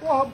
porra,